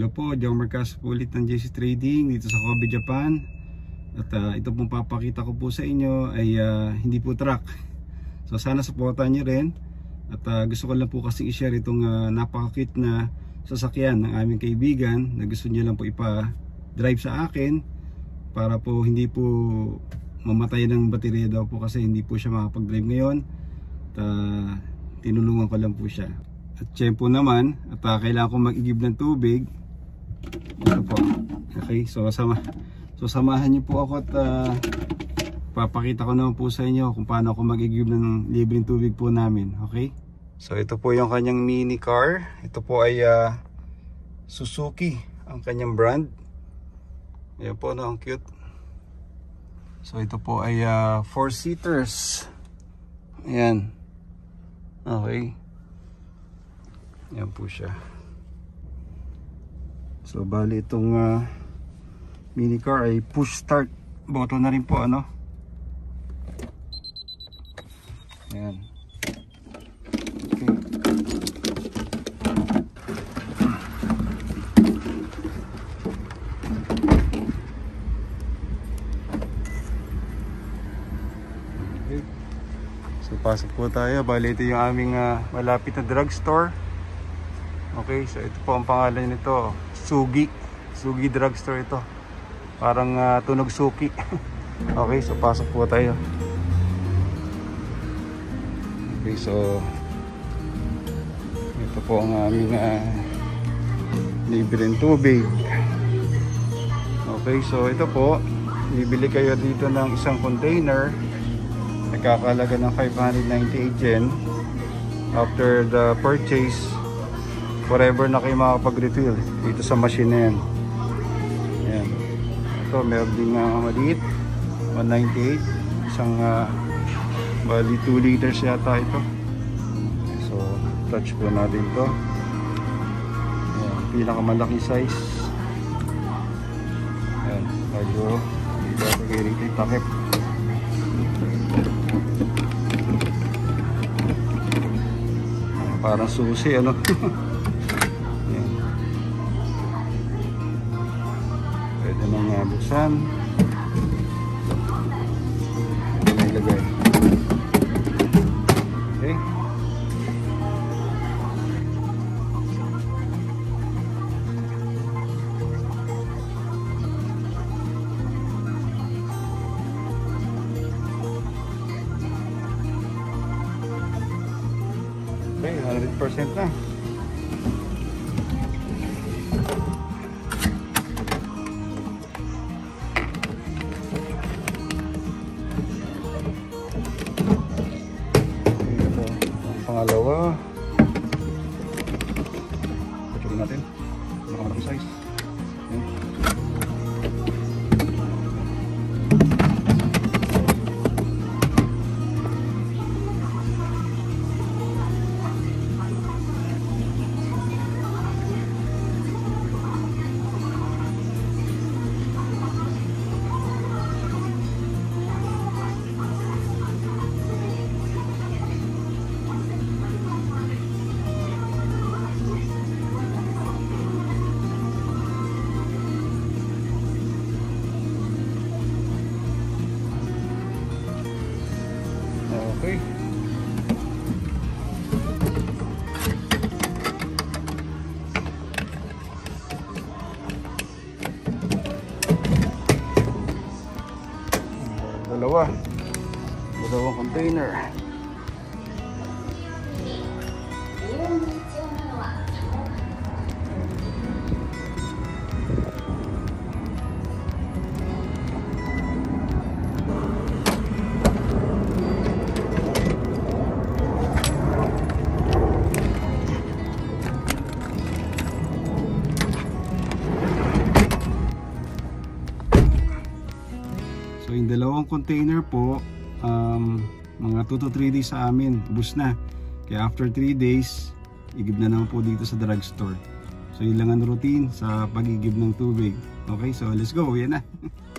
Hello po, John Marcas po ulit ng JC Trading dito sa Kobe, Japan. At uh, ito pong papakita ko po sa inyo ay uh, hindi po truck. So sana supportan niyo rin. At uh, gusto ko lang po kasi i-share itong uh, napakakit na sasakyan ng aming kaibigan na gusto niya lang po ipa-drive sa akin para po hindi po mamatay ng baterya daw po kasi hindi po siya makapag-drive ngayon. At uh, tinulungan ko lang po siya. At tiyempo naman at uh, kailangan ko mag-igib ng tubig. Ito po. Okay, so sama So samahan niyo po ako at uh, papakita ko naman po sa inyo kung paano ako mag-igib ng libreng tubig po namin. Okay? So ito po yung kanyang mini car. Ito po ay uh, Suzuki ang kanyang brand. Ayan po no, ang cute. So ito po ay 4 uh, four seaters. Ayan. Okay. Ayan po siya. So bali itong uh, mini car ay push start button na rin po ano. Ayan. So pasok po tayo. Bali ito yung aming uh, malapit na drugstore. Okay, so ito po ang pangalan nito. Sugi. Sugi drugstore ito. Parang uh, tunog suki. okay, so pasok po tayo. Okay, so ito po ang aming uh, libreng tubig. Okay, so ito po. Bibili kayo dito ng isang container nagkakalaga ng 598 yen after the purchase forever na kayo makapag-refill dito sa machine na yan. Yan ito meron din uh, maliit. 198 isang uh, bali 2 liters yata ito. So touch po natin to. Yan, pinakamalaki size. Yan medyo dito ako kay rito takip parang susi ano uh, buksan ilagay okay Okay, 100% na. información. Container po, um, mga 2 to 3 days sa amin, bus na. Kaya after 3 days, igib na naman po dito sa drugstore. So yun lang ang routine sa pagigib ng tubig. Okay, so let's go, yan na.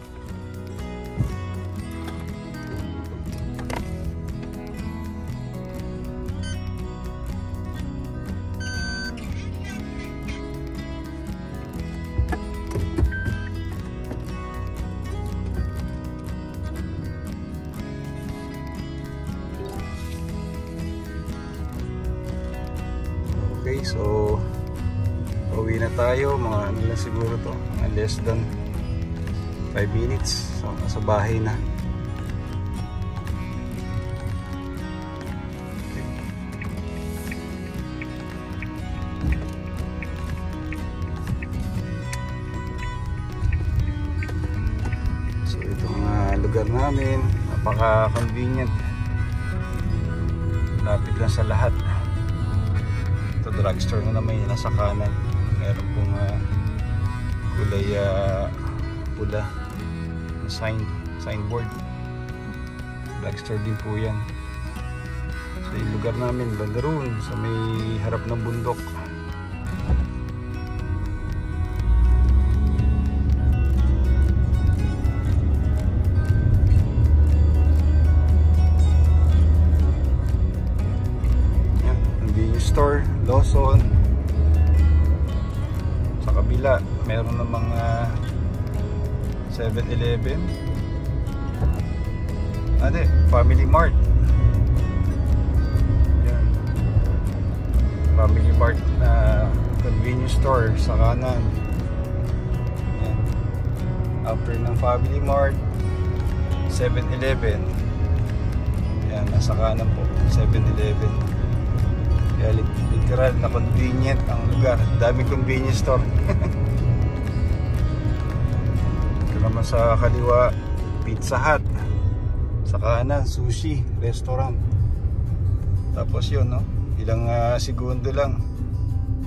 tayo, mga ano lang siguro to, mga less than 5 minutes. So, sa bahay na. So, itong uh, lugar namin, napaka-convenient. Lapit lang sa lahat. Ito drugstore na naman yung nasa kanan meron pong uh, kulay uh, pula sign, signboard. Drugstore din po yan. Sa so, lugar namin Bandaroon sa may harap ng bundok 7-Eleven ade family mart. Yan. Family mart na convenience store sa kanan. Yan. After ng family mart 7-Eleven yan nasa kanan po 7-Eleven kaya literal na convenient ang lugar. Daming convenience store. Naman sa kaliwa, Pizza Hut. Sa kanan, sushi, restaurant. Tapos yun, no? Ilang uh, segundo lang.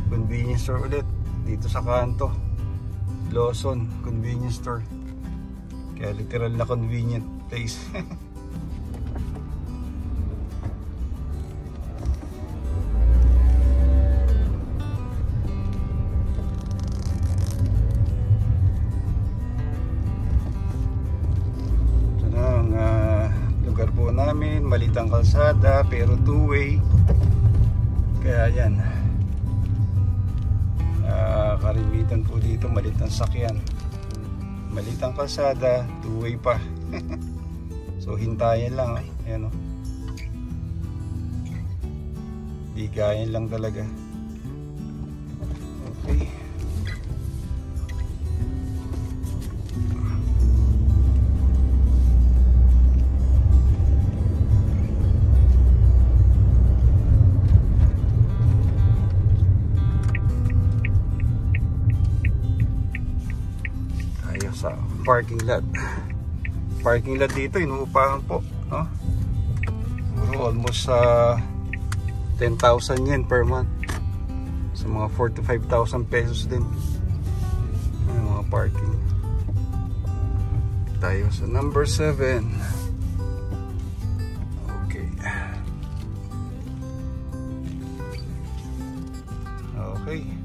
Convenience store ulit. Dito sa kanto. Lawson, convenience store. Kaya literal na convenient place. pero two way kaya yan. Uh, karimitan po dito malitang sakyan. Malitang kalsada two way pa. So hintayin lang eh. ayan o oh. bigayan lang talaga. Okay parking lot. Parking lot dito inuupahan po no? Almost uh, 10,000 yen per month. Sa mga 4 to 5,000 pesos din. Yung mga parking. Tayo sa number 7 okay. Okay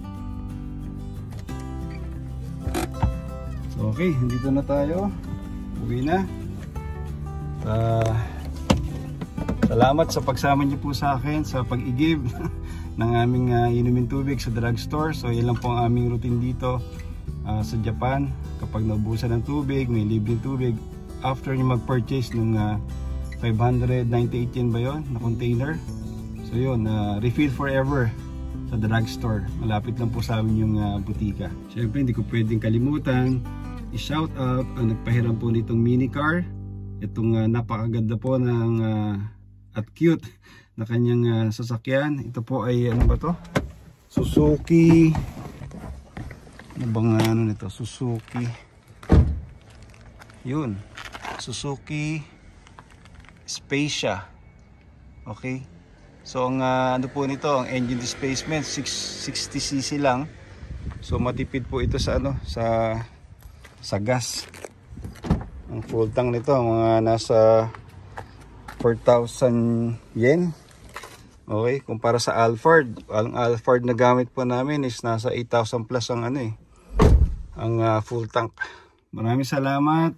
Okay, dito na tayo. Uwi na. Uh, salamat sa pagsama niyo po sa akin sa pag-igib ng aming uh, inumin tubig sa drugstore. So, yan lang po ang aming routine dito uh, sa Japan. Kapag naubusan ng tubig, may libreng tubig. After niyo mag-purchase ng uh, 598 yen ba yun na container. So, yun, uh, refill forever sa drugstore. Malapit lang po sa amin yung uh, butika. Siyempre, hindi ko pwedeng kalimutan i-shout out ang nagpahiram po nitong mini car. Itong uh, napakaganda po ng uh, at cute na kanyang uh, sasakyan. Ito po ay ano ba to? Suzuki. Ano bang ano nito? Suzuki. Yun. Suzuki Spacia. Okay? So ang uh, ano po nito? Ang engine displacement 660cc lang. So matipid po ito sa ano sa sa gas. Ang full tank nito mga nasa 4,000 yen. Okay kumpara sa Alphard ang Alphard na gamit po namin is nasa 8,000 plus ang ano eh ang uh, full tank. Maraming salamat.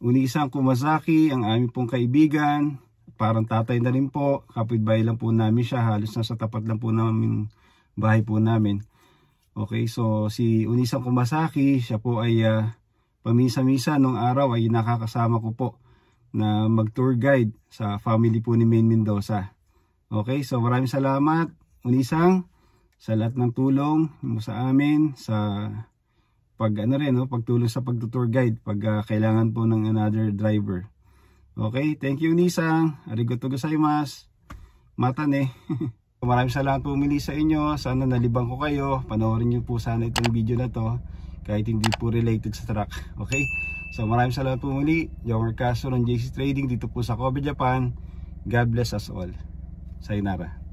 Unisang Kumasaki ang aming pong kaibigan. Parang tatay na rin po. Kapitbahay lang po namin siya. Halos nasa tapat lang po namin bahay po namin. Okay so si Unisang Kumasaki siya po ay uh, Pamisa-misa nung araw ay nakakasama ko po na mag-tour guide sa family po ni Main Mendoza. Okay, so maraming salamat. Unisang, sa lahat ng tulong mo sa amin sa pag ano rin no, pagtulong sa pagtutour guide pag uh, kailangan po ng another driver. Okay, thank you Nisang. Arigato gozaimasu. Matan eh. Maraming salamat po muli sa inyo. Sana nalibang ko kayo. Panoorin niyo po sana itong video na to kahit hindi po related sa truck. Okay? So maraming salamat po muli. Jomer Castro ng JC Trading dito po sa Kobe, Japan. God bless us all. Sayonara.